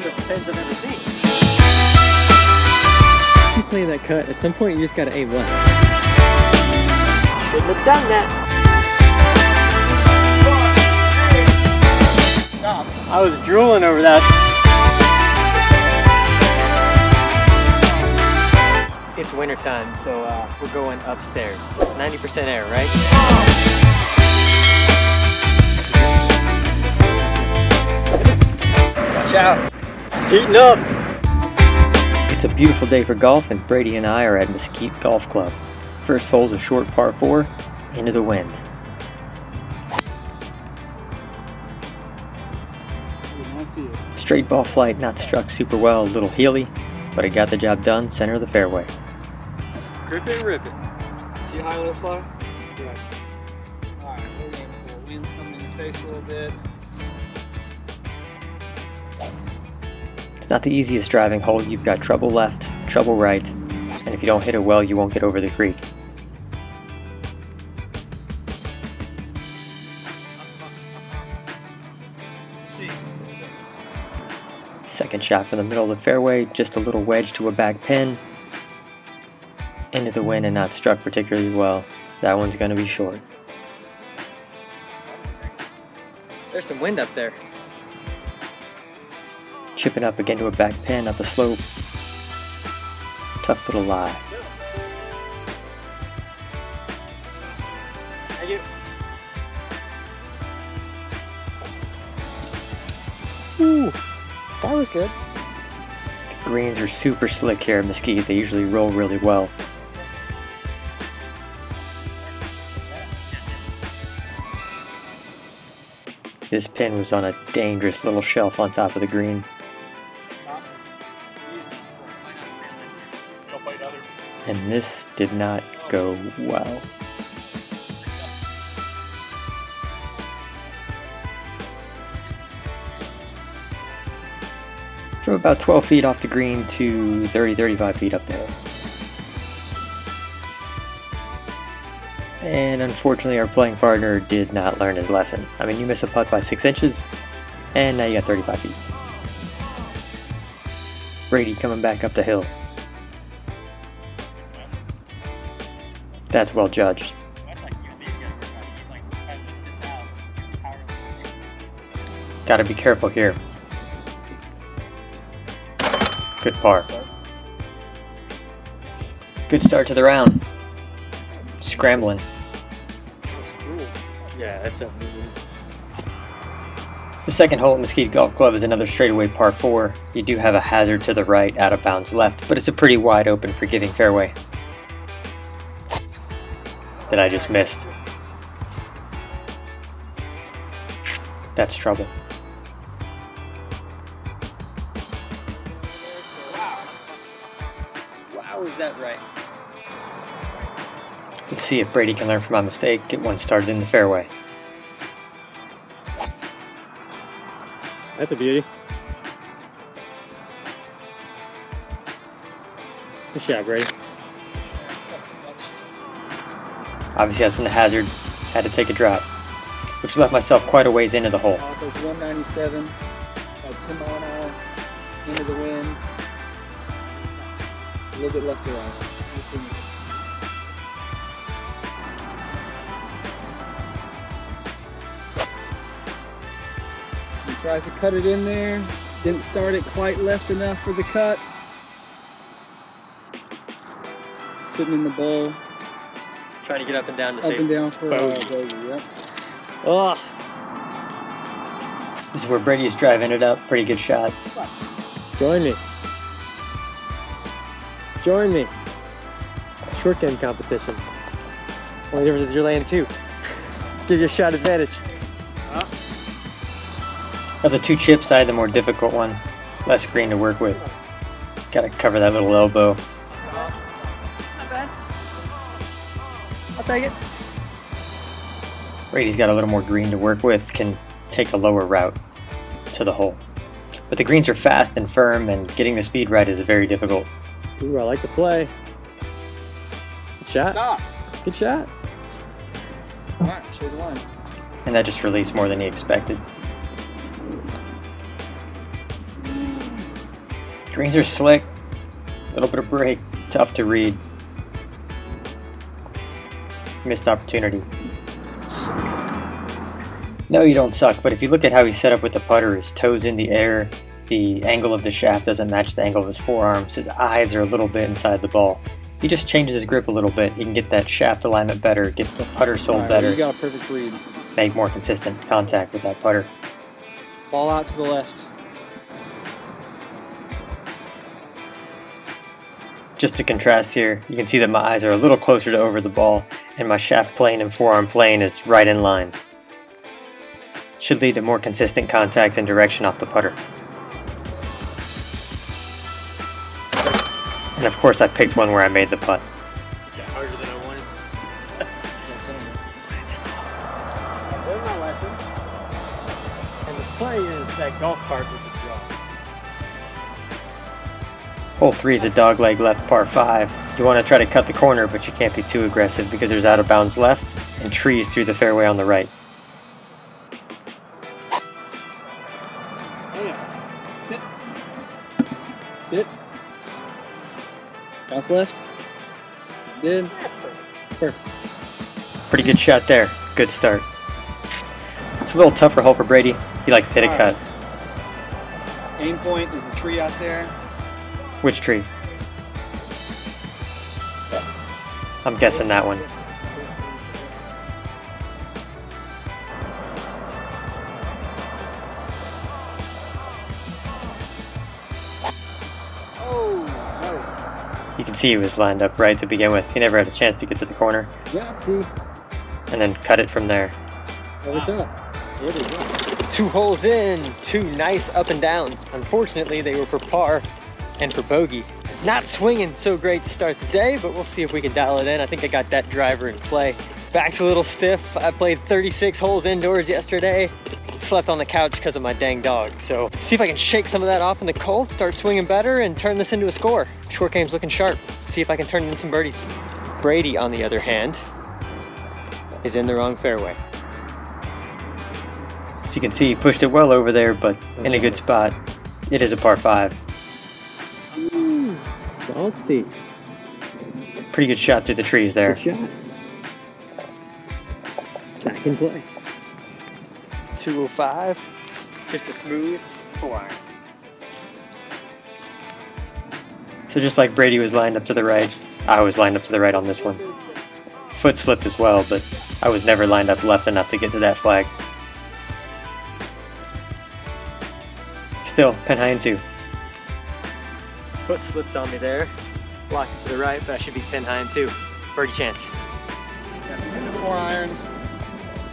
dumbest pins I've ever seen. You play that cut, at some point you just gotta aim left. Shouldn't have done that. I was drooling over that. It's wintertime, so uh, we're going upstairs. 90% air, right? Watch out. Heating up. It's a beautiful day for golf, and Brady and I are at Mesquite Golf Club. First hole's a short par 4 into the wind. Straight ball flight, not struck super well, a little heely, but it got the job done, center of the fairway. Grip it, rip it. See how high will it fly? Right. Alright, we're waiting for the wind's coming in the face a little bit. It's not the easiest driving hole. You've got trouble left, trouble right, and if you don't hit it well, you won't get over the creek. Second shot from the middle of the fairway, just a little wedge to a back pin. Into the wind and not struck particularly well. That one's going to be short. There's some wind up there. Chipping up again to a back pin up the slope. Tough little lie. Thank you. Ooh, that was good. The greens are super slick here at Mesquite. They usually roll really well. This pin was on a dangerous little shelf on top of the green. And this did not go well. From about 12 feet off the green to 30 35 feet up the hill. And unfortunately, our playing partner did not learn his lesson. I mean, you miss a putt by 6 inches, and now you got 35 feet. Brady coming back up the hill. That's well judged. Gotta be careful here. Good par. Good start to the round. Scrambling. Yeah, that's a The second hole at Mesquite Golf Club is another straightaway par 4. You do have a hazard to the right, out of bounds left, but it's a pretty wide open, forgiving fairway. That I just missed. That's trouble. Wow, Wow, is that right? Let's see if Brady can learn from my mistake, get one started in the fairway. That's a beauty. Good shot, Brady. Obviously, that's in the hazard, had to take a drop, which left myself quite a ways into the hole. Off 197, had 10 mile an hour, into the wind. A little bit left to right. He tries to cut it in there. Didn't start it quite left enough for the cut. Sitting in the bowl, Trying to get up and down to up and down for a bogey. bogey. Yep. Oh. This is where Brady's drive ended up. Pretty good shot. Join me. Join me. Short game competition. Only difference is you're laying two. Give you a shot advantage. Of the two chips, I had the more difficult one. Less green to work with. Gotta cover that little elbow. I'll take it. Brady's got a little more green to work with, can take a lower route to the hole. But the greens are fast and firm, and getting the speed right is very difficult. Ooh, I like the play. Good shot. Stop. Good shot. All right, show the. And that just released more than he expected. Greens are slick, a little bit of break, tough to read. Missed opportunity. No, you don't suck, but if you look at how he's set up with the putter, his toes in the air, the angle of the shaft doesn't match the angle of his forearms, his eyes are a little bit inside the ball. If he just changes his grip a little bit, he can get that shaft alignment better, get the putter sold Alright, better, You got a perfect read. make more consistent contact with that putter. Ball out to the left. Just to contrast here, you can see that my eyes are a little closer to over the ball, and my shaft plane and forearm plane is right in line. Should lead to more consistent contact and direction off the putter. And of course I picked one where I made the putt. Hole 3 is a dogleg left par 5. You want to try to cut the corner, but you can't be too aggressive because there's out of bounds left and trees through the fairway on the right. Sit. Sit. Bounce left. Good. Perfect. Pretty good shot there. Good start. It's a little tougher hole for Brady. He likes to hit a cut. Aim point is the tree out there. Which tree? I'm guessing that one. Oh You can see he was lined up right to begin with. He never had a chance to get to the corner no. Yahtzee. and then cut it from there. Oh, what's up? Is that? Two holes in, two nice up and downs. Unfortunately, they were for par and for bogey. Not swinging so great to start the day, but we'll see if we can dial it in. I think I got that driver in play. Back's a little stiff. I played 36 holes indoors yesterday. Slept on the couch because of my dang dog. So see if I can shake some of that off in the cold, start swinging better, and turn this into a score. Short game's looking sharp. See if I can turn into some birdies. Brady, on the other hand, is in the wrong fairway. As you can see, he pushed it well over there, but in a good spot. It is a par 5. Ooh, salty. Pretty good shot through the trees there. Good shot. Back in play. 205. Just a smooth four iron. So just like Brady was lined up to the right, I was lined up to the right on this one. Foot slipped as well, but I was never lined up left enough to get to that flag. Still, pin high in two. Foot slipped on me there. Blocked it to the right, but I should be 10 high in two. Birdie chance. Yeah, hit the four iron.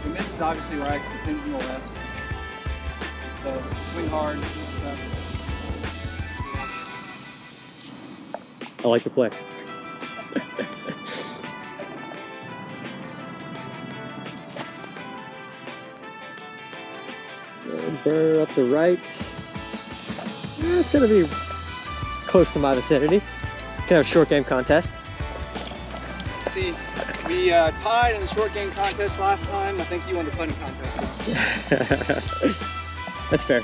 The miss is obviously right because the pin's on the left. So swing hard. I like the play. Burr up the right. Eh, It's gonna be close to my vicinity. Can have a short game contest. See, we uh, tied in the short game contest last time. I think you won the putting contest. That's fair.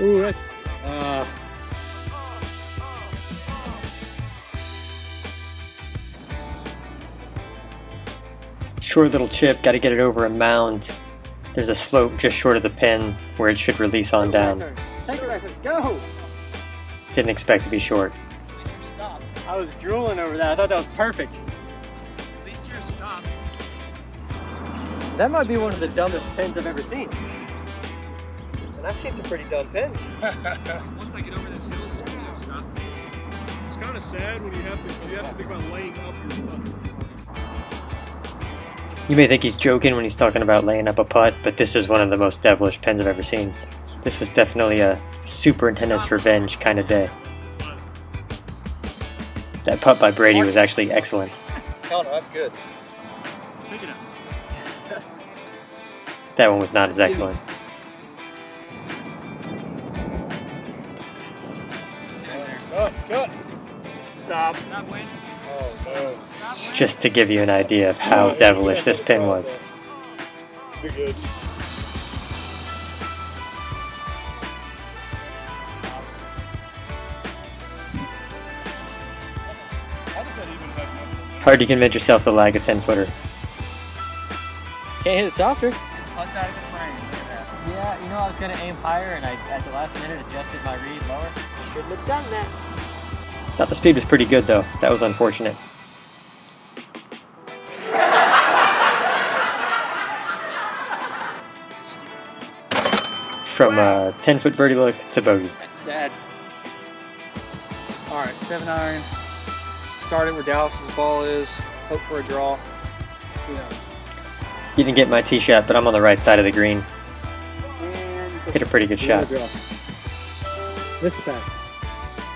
Ooh, that's. Uh, Short little chip, gotta get it over a mound. There's a slope just short of the pin where it should release on down. Take it back. Go! Didn't expect to be short. I was drooling over that. I thought that was perfect. At least you're stopped. That might be one of the dumbest pins I've ever seen. And I've seen some pretty dumb pins. Once I get over this hill, it's gonna be stop. It's kind of sad when you have to you have to think about laying up your putt. You may think he's joking when he's talking about laying up a putt, but this is one of the most devilish pins I've ever seen. This was definitely a superintendent's revenge kind of day. That putt by Brady was actually excellent. Oh no, that's good. Pick it up. That one was not as excellent. Cut, cut. Stop. Not win. Oh just to give you an idea of how devilish this pin was. Hard to convince yourself to lag a 10 footer. Can't hit it softer. Yeah, you know, I was going to aim higher and I, at the last minute, adjusted my read lower. Shouldn't have done that. Thought the speed was pretty good though. That was unfortunate. From uh, a 10 foot birdie look to bogey. That's sad. All right, seven iron. Start it where Dallas's ball is. Hope for a draw. Who knows? You didn't get my tee shot, but I'm on the right side of the green. And Hit a pretty good shot. Missed the pass.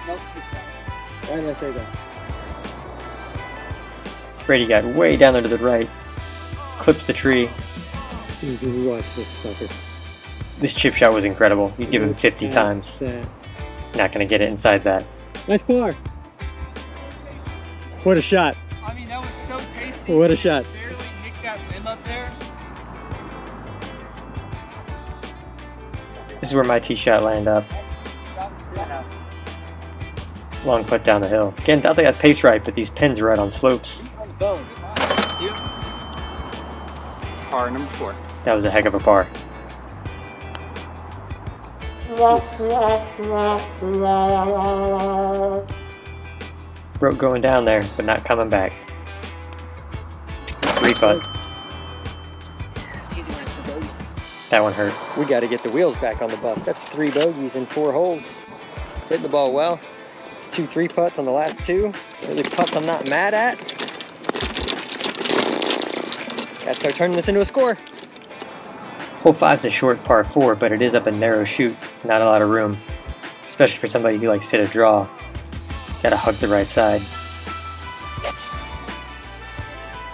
Nope. Why did I say that? Brady got way down there to the right. Clips the tree. Watch this sucker. This chip shot was incredible. You'd give him 50 Yeah, times. sad. Not gonna get it inside that. Nice par. What a shot. I mean, that was so tasty. What a shot. Barely nicked that limb up there. This is where my tee shot landed up. Long putt down the hill. Again, thought they got pace right, but these pins are right on slopes. On the bone. You. Par number four. That was a heck of a par. Broke going down there, but not coming back. Putt. That one hurt. We got to get the wheels back on the bus. That's three bogeys in four holes. Hitting the ball well. It's two three putts on the last two. Really putts I'm not mad at. To start turning this into a score. Hole five's a short par four, but it is up a narrow chute. Not a lot of room, especially for somebody who likes to hit a draw. Gotta hug the right side.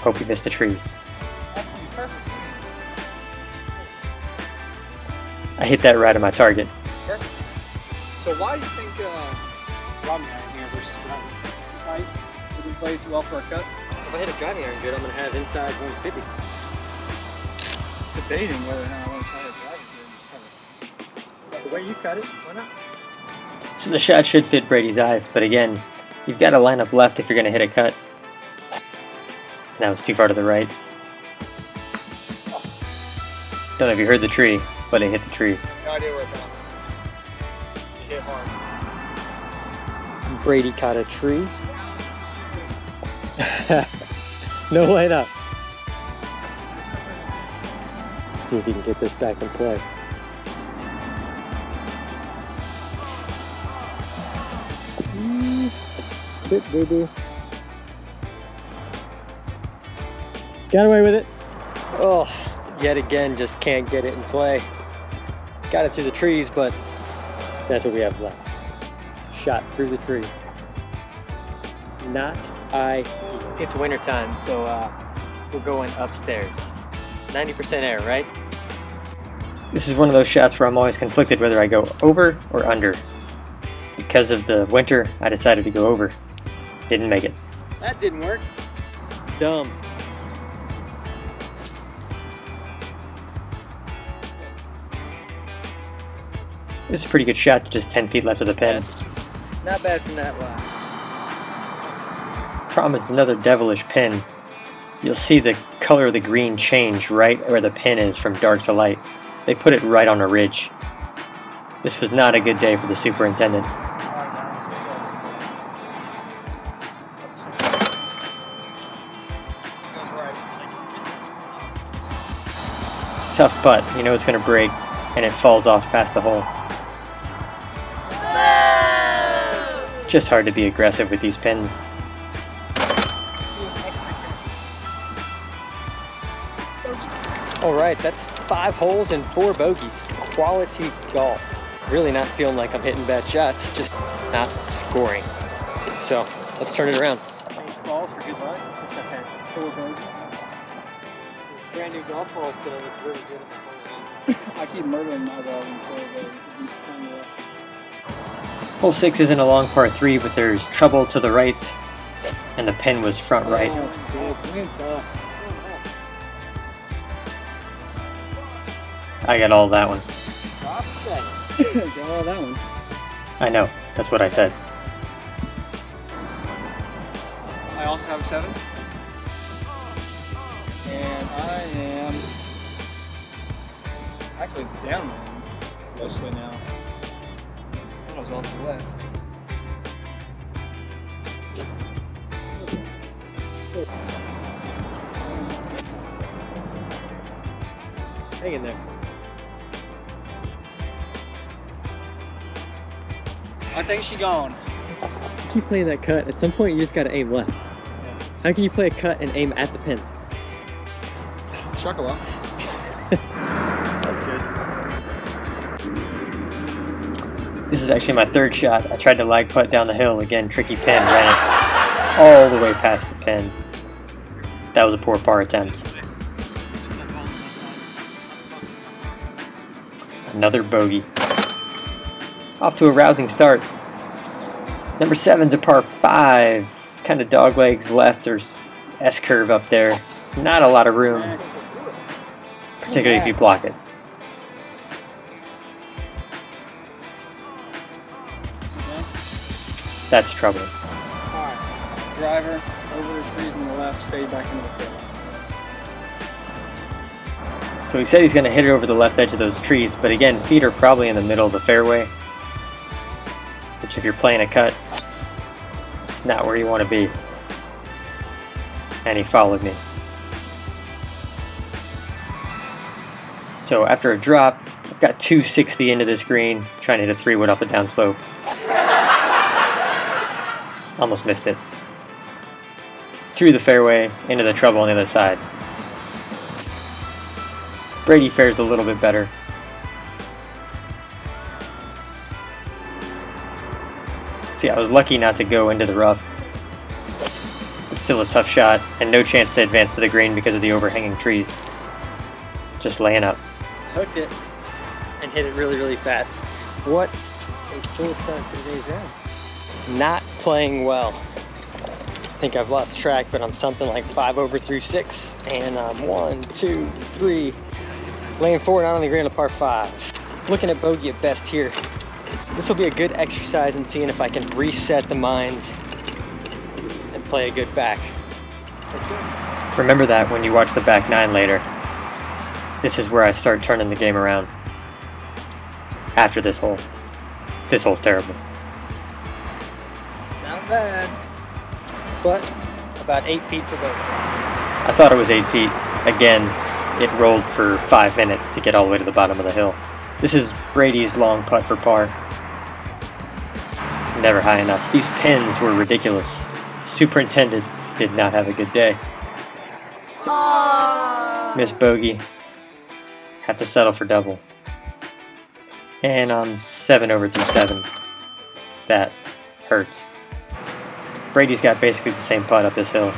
Hope you missed the trees. That's gonna be perfect. I hit that right at my target. Perfect. So why do you think uh, Romney out here versus Brown? Right? Did we play well for a cut? If I hit a driving iron good, I'm going to have inside 150. Debating whether or not I want to try to drive it here. The way you cut it, why not? So the shot should fit Brady's eyes, but again, you've got to line up left if you're going to hit a cut. And that was too far to the right. Don't know if you heard the tree, but it hit the tree. No idea where it bounced. You hit hard. Brady caught a tree. no laying up. See if he can get this back in play. Mm, Sit, boo boo. Got away with it. Oh, yet again, just can't get it in play. Got it through the trees, but that's what we have left shot through the tree. Not ideal. It's winter time, so uh, we're going upstairs. 90% air, right? This is one of those shots where I'm always conflicted whether I go over or under. Because of the winter, I decided to go over. Didn't make it. That didn't work. Dumb. This is a pretty good shot to just 10 feet left of the pin. Not bad from that line. Problem is another devilish pin. You'll see the color of the green change right where the pin is from dark to light. They put it right on a ridge. This was not a good day for the superintendent. Tough putt, you know it's going to break, and it falls off past the hole. Just hard to be aggressive with these pins. All right, that's five holes and four bogeys. Quality golf. Really not feeling like I'm hitting bad shots, just not scoring. So let's turn it around. balls for good luck. Four birds. Brand new golf ball's gonna look really good. I keep murdering my balls until they beat the up. Hole 6 isn't a long par 3, but there's trouble to the right, and the pin was front right. Oh, I got all that one. Got all that one. I know, that's what I said. I also have a seven. And I am. Actually, it's down mostly now. I thought I was off to the left. Hang in there. I think she gone. Keep playing that cut. At some point, you just gotta aim left. How can you play a cut and aim at the pin? Chocolate. That's good. This is actually my third shot. I tried to lag putt down the hill. Again, tricky pin. Ran it all the way past the pin. That was a poor par attempt. Another bogey. Off to a rousing start. Number seven's a par five. Kind of dog legs left. There's S curve up there. Not a lot of room, particularly if you block it. That's trouble. Alright. Driver over the trees on the left, fade back into the field. So he said he's going to hit it over the left edge of those trees, but again, feet are probably in the middle of the fairway. Which, if you're playing a cut, it's not where you want to be. And he followed me. So after a drop, I've got 260 into this green, trying to hit a three wood off the downslope. Almost missed it. Through the fairway, into the trouble on the other side. Brady fares a little bit better. See, I was lucky not to go into the rough. It's still a tough shot, and no chance to advance to the green because of the overhanging trees. Just laying up. Hooked it and hit it really, really fast. What a full start to today's round. Not playing well. I think I've lost track, but I'm something like five over through six, and I'm one, two, three, laying forward out on the green of par five. Looking at bogey at best here. This will be a good exercise in seeing if I can reset the mind and play a good back. Let's go. Remember that when you watch the back nine later. This is where I start turning the game around. After this hole. This hole's terrible. Not bad, but about eight feet for both. I thought it was eight feet. Again, it rolled for five minutes to get all the way to the bottom of the hill. This is Brady's long putt for par. Never high enough. These pins were ridiculous. Superintendent did not have a good day. Miss Bogey. Have to settle for double. And I'm seven over through seven. That hurts. Brady's got basically the same putt up this hill.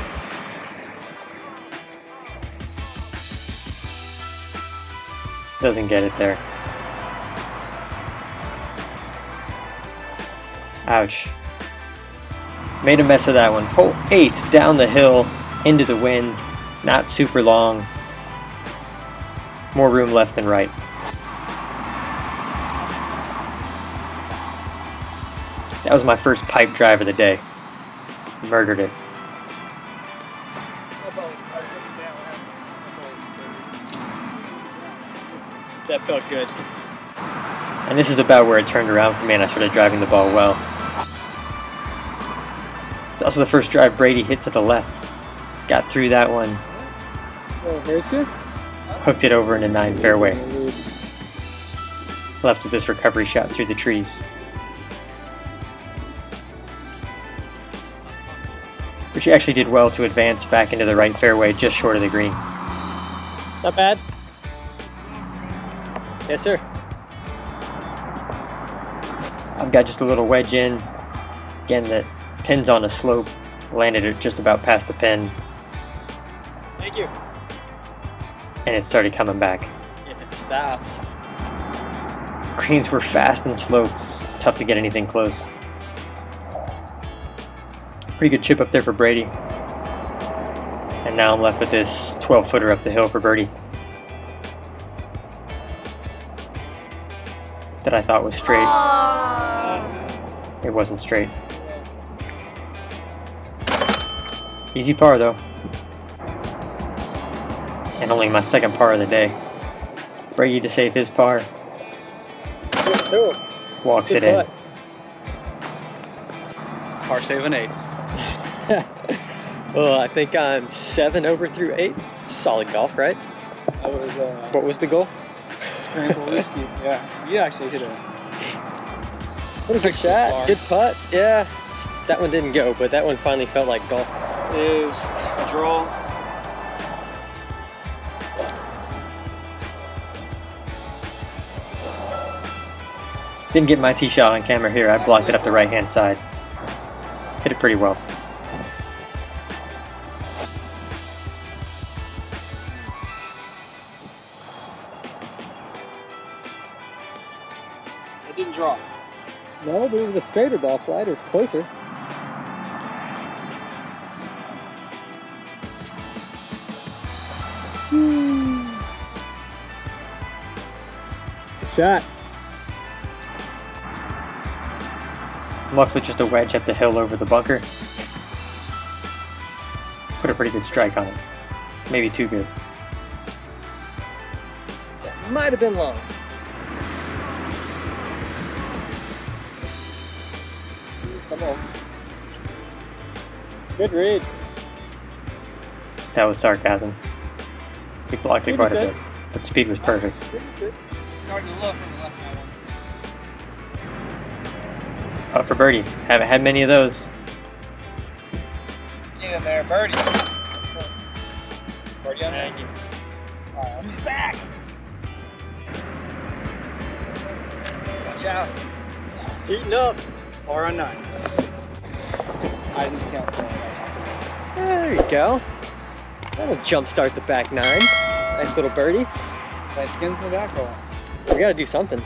Doesn't get it there. Ouch. Made a mess of that one. Hole 8 down the hill into the wind. Not super long. More room left than right. That was my first pipe drive of the day. Murdered it. That felt good. And this is about where it turned around for me and I started driving the ball well. It's also the first drive Brady hit to the left. Got through that one. Oh, hooked it over into 9 fairway. Left with this recovery shot through the trees. Which he actually did well to advance back into the right fairway just short of the green. Not bad. Yes, sir. I've got just a little wedge in. Again, the pin's on a slope. Landed it just about past the pin, Thank you. and it started coming back. If it stops. Greens were fast and sloped. It's tough to get anything close. Pretty good chip up there for Brady. And now I'm left with this 12 footer up the hill for Birdie. That I thought was straight. It wasn't straight. Easy par though. And only my second par of the day. Brady to save his par, walks it in. Par save an eight. well, I think I'm seven over through eight. Solid golf, right? That was uh, What was the goal? scramble risky. Yeah, you actually hit a What a good shot. Good putt. Yeah. That one didn't go, but that one finally felt like golf. Is a draw. Didn't get my tee shot on camera here. I blocked it up the right hand side. Hit it pretty well. It didn't draw. No, but it was a straighter ball flight. It was closer. Shot. Left with just a wedge up the hill over the bunker. Put a pretty good strike on it. Maybe too good. That Might have been long. Come on. Good read. That was sarcasm. He blocked it Speed was quite a bit, but speed was perfect. Starting to look from the left now. Up uh, for birdie. Haven't had many of those. Get in there, birdie. Birdie on there. Alright, he's back. Watch out. Heating up. Par on nine. I didn't count that. There you go. That'll jumpstart the back nine. Nice little birdie. That skins in the back hole. We gotta do something.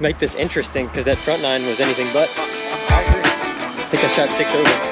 Make this interesting, because that front nine was anything but. I think I shot six over.